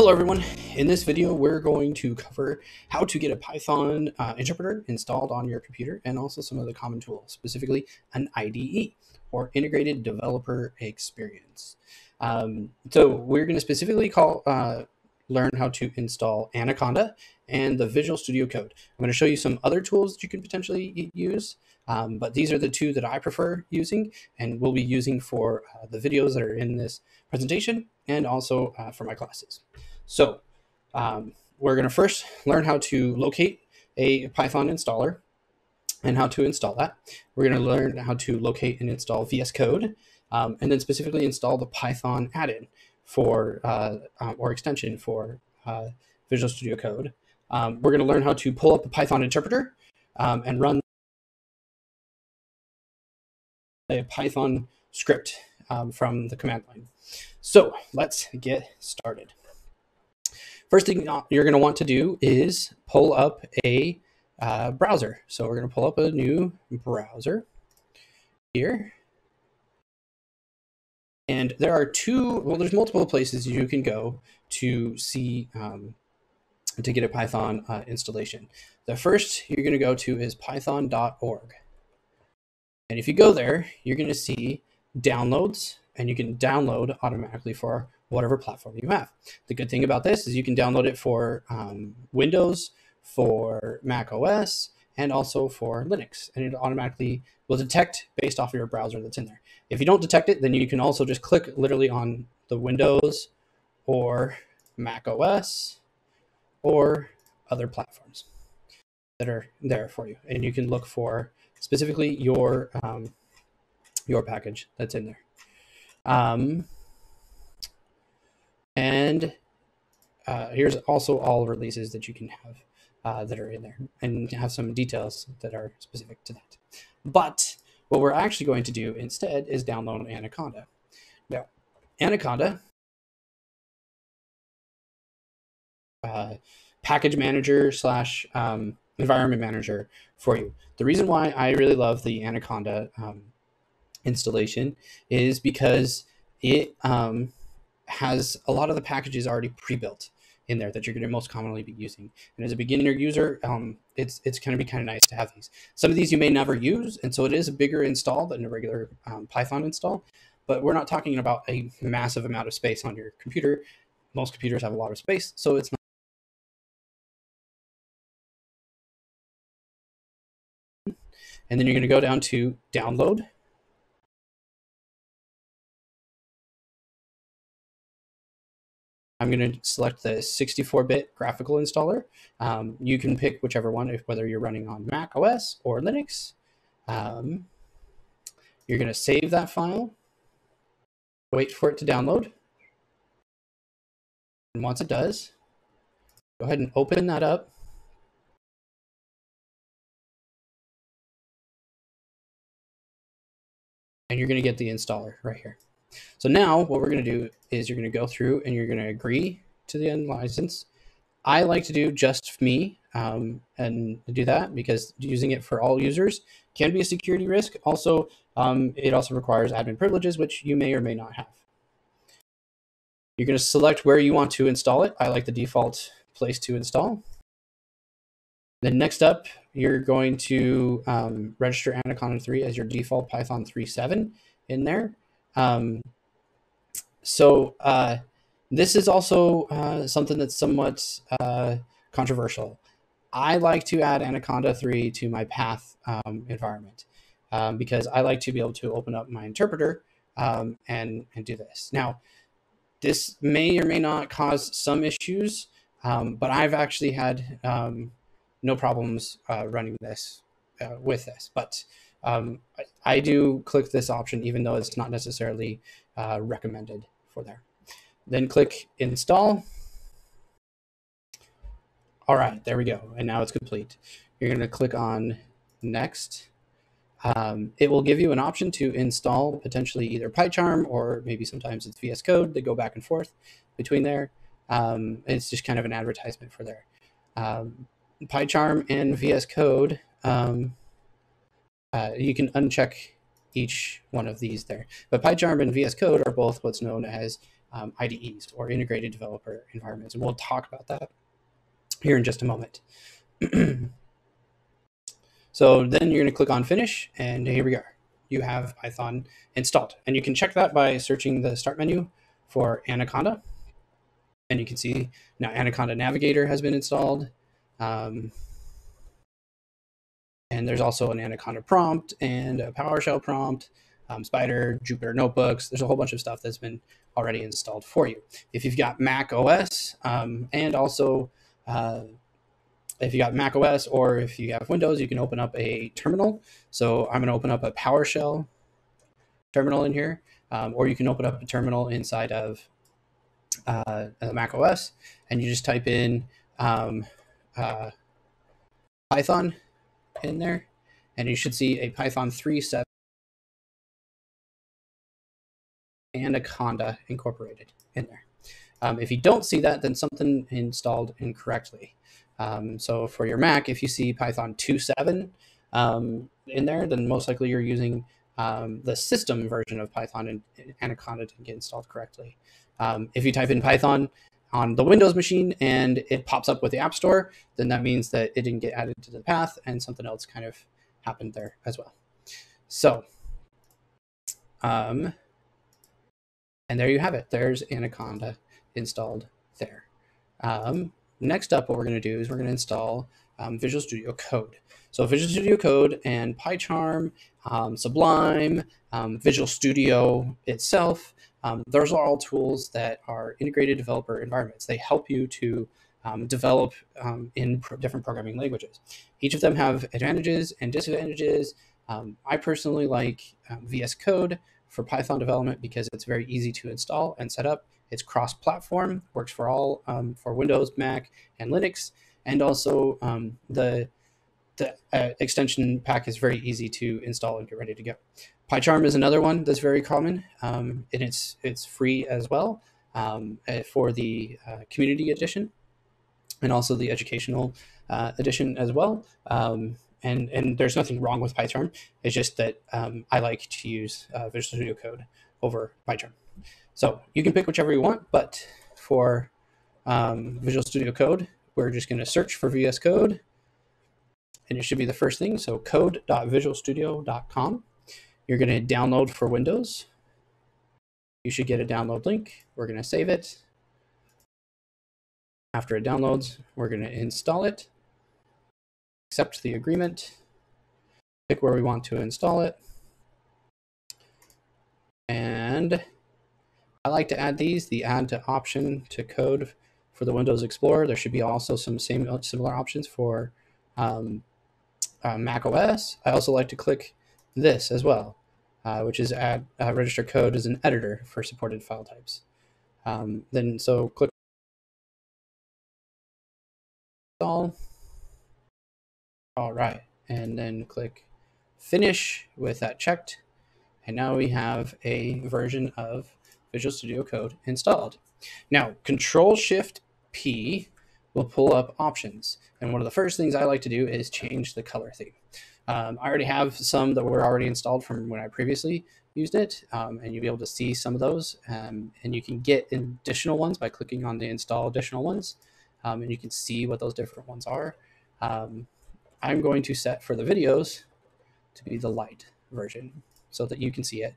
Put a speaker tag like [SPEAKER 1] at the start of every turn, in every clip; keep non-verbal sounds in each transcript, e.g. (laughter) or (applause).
[SPEAKER 1] Hello everyone, in this video we're going to cover how to get a Python uh, interpreter installed on your computer and also some of the common tools, specifically an IDE or Integrated Developer Experience. Um, so we're going to specifically call uh, learn how to install Anaconda and the Visual Studio Code. I'm going to show you some other tools that you can potentially use, um, but these are the two that I prefer using and we'll be using for uh, the videos that are in this presentation and also uh, for my classes. So um, we're going to first learn how to locate a Python installer and how to install that. We're going to learn how to locate and install VS Code um, and then specifically install the Python add-in for uh, uh, or extension for uh, Visual Studio Code. Um, we're going to learn how to pull up a Python interpreter um, and run a Python script um, from the command line. So let's get started. First thing you're going to want to do is pull up a uh, browser. So we're going to pull up a new browser here. And there are two, well, there's multiple places you can go to see, um, to get a Python uh, installation. The first you're going to go to is python.org. And if you go there, you're going to see downloads, and you can download automatically for whatever platform you have. The good thing about this is you can download it for um, Windows, for Mac OS, and also for Linux, and it automatically will detect based off of your browser that's in there. If you don't detect it, then you can also just click literally on the Windows or Mac OS or other platforms that are there for you. And you can look for specifically your um, your package that's in there. Um, and uh, here's also all releases that you can have uh, that are in there and have some details that are specific to that. But what we're actually going to do instead is download Anaconda. Now, Anaconda, uh, package manager slash um, environment manager for you. The reason why I really love the Anaconda um, installation is because it um, has a lot of the packages already pre-built in there that you're going to most commonly be using. And as a beginner user, um, it's it's going to be kind of nice to have these. Some of these you may never use, and so it is a bigger install than a regular um, Python install. But we're not talking about a massive amount of space on your computer. Most computers have a lot of space, so it's not. And then you're going to go down to download I'm going to select the 64-bit graphical installer. Um, you can pick whichever one, if whether you're running on Mac OS or Linux. Um, you're going to save that file, wait for it to download. And once it does, go ahead and open that up. And you're going to get the installer right here. So now what we're going to do is you're going to go through and you're going to agree to the end license. I like to do just me um, and do that because using it for all users can be a security risk. Also, um, it also requires admin privileges, which you may or may not have. You're going to select where you want to install it. I like the default place to install. Then next up, you're going to um, register Anaconda 3 as your default Python 3.7 in there. Um, so uh, this is also uh, something that's somewhat uh, controversial. I like to add Anaconda 3 to my path um, environment um, because I like to be able to open up my interpreter um, and, and do this. Now, this may or may not cause some issues, um, but I've actually had um, no problems uh, running this uh, with this. But um, I, I, do click this option even though it's not necessarily uh, recommended for there. Then click install. All right, there we go. And now it's complete. You're going to click on next. Um, it will give you an option to install potentially either PyCharm or maybe sometimes it's VS Code. They go back and forth between there. Um, it's just kind of an advertisement for there. Um, PyCharm and VS Code um, uh, you can uncheck each one of these there. But PyCharm and VS Code are both what's known as um, IDEs or integrated developer environments. And we'll talk about that here in just a moment. (clears throat) so then you're going to click on finish and here we are. You have Python installed and you can check that by searching the start menu for Anaconda. And you can see now Anaconda Navigator has been installed. Um, and there's also an Anaconda prompt and a PowerShell prompt, um, Spyder, Jupyter Notebooks. There's a whole bunch of stuff that's been already installed for you. If you've got Mac OS um, and also uh, if you got Mac OS or if you have Windows, you can open up a terminal. So I'm going to open up a PowerShell terminal in here, um, or you can open up a terminal inside of uh, Mac OS, and you just type in um, uh, Python in there, and you should see a Python 3.7 Anaconda incorporated in there. Um, if you don't see that, then something installed incorrectly. Um, so for your Mac, if you see Python 2.7 um, in there, then most likely you're using um, the system version of Python and Anaconda didn't get installed correctly. Um, if you type in Python on the Windows machine and it pops up with the App Store, then that means that it didn't get added to the path and something else kind of happened there as well. So, um, and there you have it. There's Anaconda installed there. Um, next up, what we're going to do is we're going to install um, Visual Studio Code. So Visual Studio Code and PyCharm, um, Sublime, um, Visual Studio itself, um, those are all tools that are integrated developer environments. They help you to um, develop um, in pro different programming languages. Each of them have advantages and disadvantages. I personally like VS Code for Python development because it's very easy to install and set up. It's cross-platform, works for all um, for Windows, Mac, and Linux, and also um, the the uh, extension pack is very easy to install and get ready to go. PyCharm is another one that's very common, um, and it's it's free as well um, uh, for the uh, community edition, and also the educational uh, edition as well. Um, and and there's nothing wrong with PyCharm. It's just that um, I like to use uh, Visual Studio Code over PyCharm. So you can pick whichever you want, but for um, Visual Studio Code, we're just going to search for VS Code, and it should be the first thing. So code.visualstudio.com. You're going to download for Windows. You should get a download link. We're going to save it. After it downloads, we're going to install it, accept the agreement, pick where we want to install it, and I like to add these, the add to option to code for the Windows Explorer. There should be also some same similar options for um, uh, Mac OS. I also like to click this as well, uh, which is add uh, register code as an editor for supported file types. Um, then so click all. All right, and then click finish with that checked. And now we have a version of Visual Studio Code installed. Now, Control Shift P will pull up options. And one of the first things I like to do is change the color theme. Um, I already have some that were already installed from when I previously used it, um, and you'll be able to see some of those. Um, and you can get additional ones by clicking on the install additional ones, um, and you can see what those different ones are. Um, I'm going to set for the videos to be the light version so that you can see it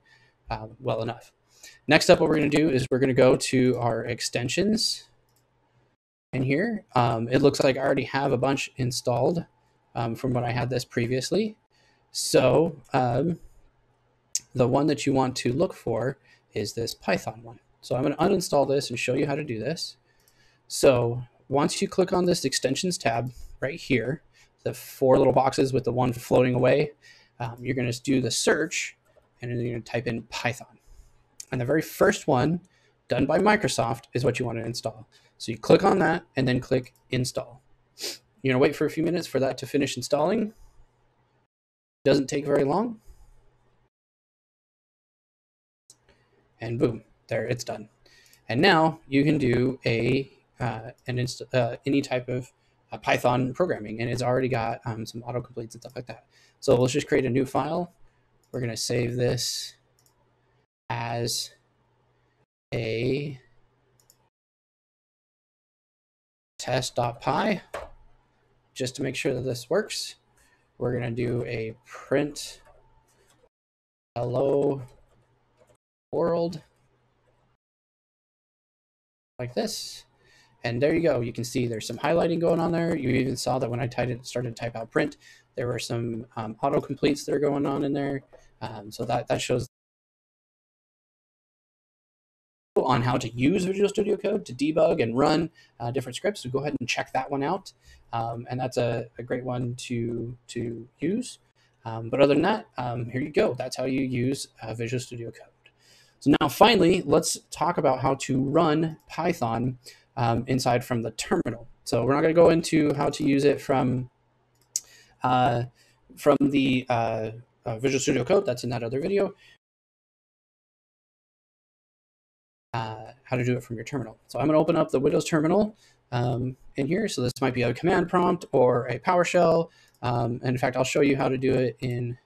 [SPEAKER 1] uh, well enough. Next up, what we're going to do is we're going to go to our extensions in here. Um, it looks like I already have a bunch installed um, from when I had this previously. So um, the one that you want to look for is this Python one. So I'm going to uninstall this and show you how to do this. So once you click on this extensions tab right here, the four little boxes with the one floating away, um, you're going to do the search and then you're going to type in Python. And the very first one done by Microsoft is what you want to install. So you click on that and then click install. You're gonna wait for a few minutes for that to finish installing. Doesn't take very long. And boom, there it's done. And now you can do a uh, an uh, any type of uh, Python programming, and it's already got um, some autocompletes and stuff like that. So let's just create a new file. We're gonna save this as a test.py just to make sure that this works. We're going to do a print hello world like this. And there you go. You can see there's some highlighting going on there. You even saw that when I started to type out print, there were some um, auto completes that are going on in there. Um, so that, that shows on how to use Visual Studio Code to debug and run uh, different scripts. So go ahead and check that one out. Um, and that's a, a, great one to, to use. Um, but other than that, um, here you go. That's how you use uh, Visual Studio Code. So now finally, let's talk about how to run Python um, inside from the terminal. So we're not going to go into how to use it from uh, from the uh, uh, Visual Studio Code. That's in that other video. Uh, how to do it from your terminal. So I'm going to open up the Windows terminal um, in here. So this might be a command prompt or a PowerShell. Um, and in fact, I'll show you how to do it in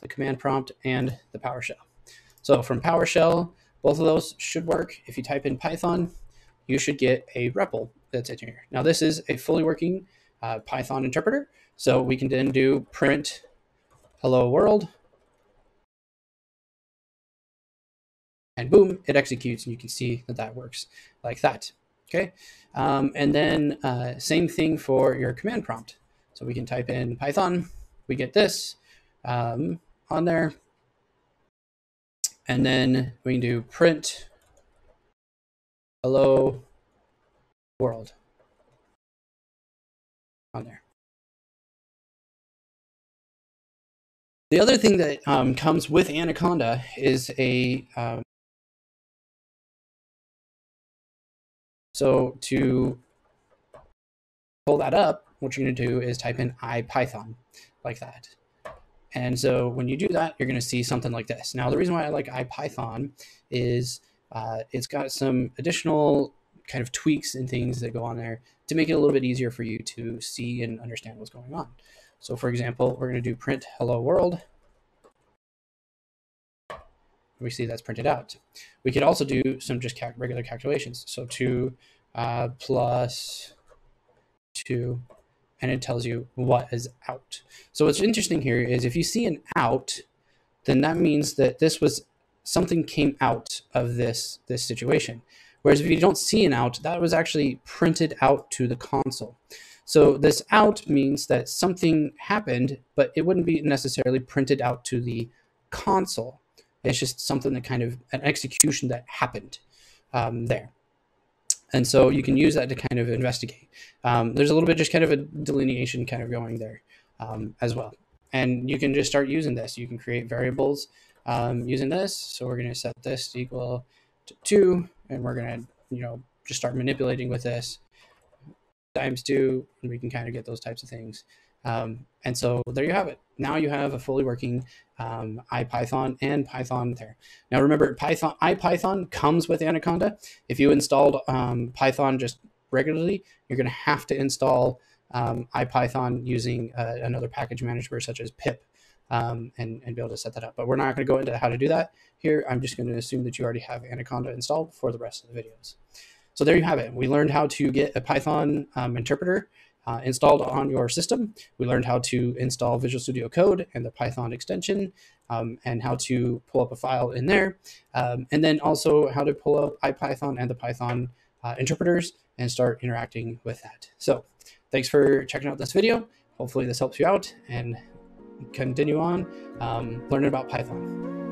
[SPEAKER 1] the command prompt and the PowerShell. So from PowerShell, both of those should work. If you type in Python, you should get a REPL that's in here. Now this is a fully working uh, Python interpreter. So we can then do print hello world. And boom, it executes and you can see that that works like that. Okay. Um, and then uh, same thing for your command prompt. So we can type in Python, we get this um, on there. And then we can do print hello world on there. The other thing that um, comes with Anaconda is a um, so to pull that up, what you're going to do is type in IPython like that. And so when you do that, you're going to see something like this. Now, the reason why I like IPython is uh, it's got some additional kind of tweaks and things that go on there to make it a little bit easier for you to see and understand what's going on. So for example, we're going to do print hello world. We see that's printed out. We could also do some just regular calculations. So 2 uh, plus 2 and it tells you what is out. So what's interesting here is if you see an out, then that means that this was something came out of this this situation. Whereas if you don't see an out, that was actually printed out to the console. So this out means that something happened, but it wouldn't be necessarily printed out to the console. It's just something that kind of an execution that happened um, there. And so you can use that to kind of investigate. Um, there's a little bit just kind of a delineation kind of going there um, as well. And you can just start using this. You can create variables um, using this. So we're going to set this to equal to 2, and we're going to, you know, just start manipulating with this times 2, and we can kind of get those types of things. Um, and so there you have it. Now you have a fully working um, IPython and Python there. Now remember, Python IPython comes with Anaconda. If you installed um, Python just regularly, you're going to have to install um, IPython using uh, another package manager such as pip um, and, and be able to set that up. But we're not going to go into how to do that here. I'm just going to assume that you already have Anaconda installed for the rest of the videos. So there you have it. We learned how to get a Python um, interpreter uh, installed on your system. We learned how to install Visual Studio Code and the Python extension um, and how to pull up a file in there. Um, and then also how to pull up IPython and the Python uh, interpreters and start interacting with that. So thanks for checking out this video. Hopefully this helps you out and continue on um, learning about Python.